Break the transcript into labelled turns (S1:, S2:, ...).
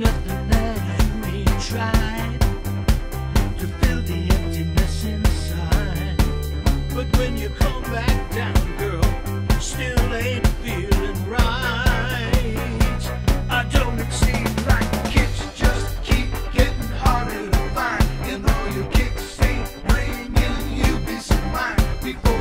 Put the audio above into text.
S1: nothing that you ain't tried to fill the emptiness inside. But when you come back down, girl, still ain't feeling right. I don't seem like it's just keep getting harder to find, and all your kicks ain't bringing you peace of mind before.